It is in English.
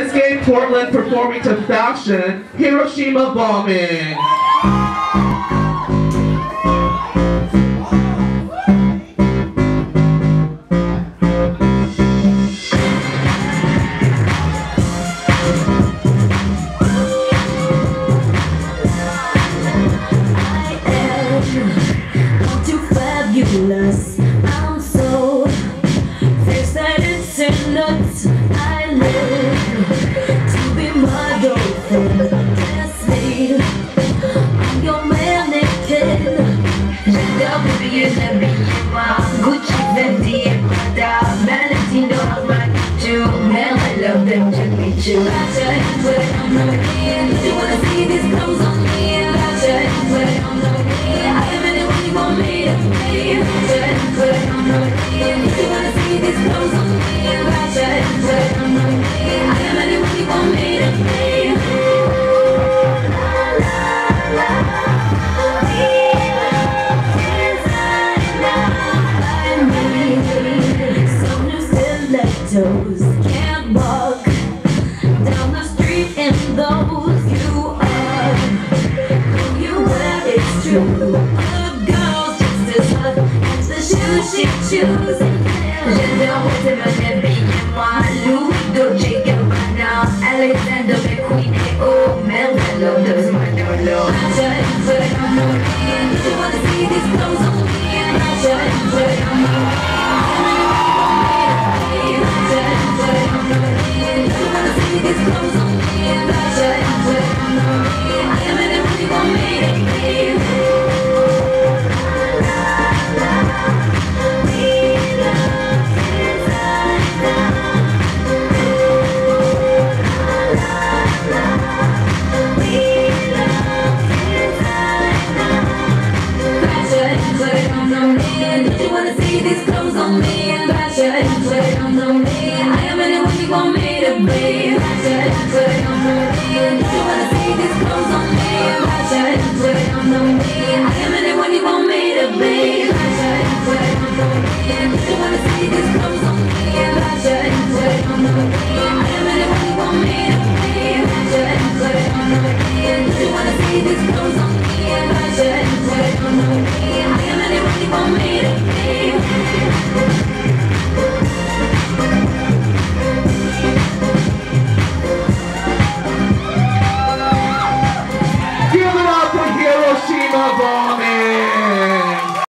Escape Portland performing to fashion, Hiroshima bombing. I'm so fixated to nuts. I live L'habiller moi Gucci, Fendi Prada Valentino, Armani, Man, I love them, Jimmy Choo Gotcha, but I'm not in. You wanna see these clothes on me? Gotcha, but I'm not in. I am anyone you want me to be. Gotcha, but I'm not in. True. Girl's just as hot as the shoes she chooses. Not in. I am anyone you want me to be. See these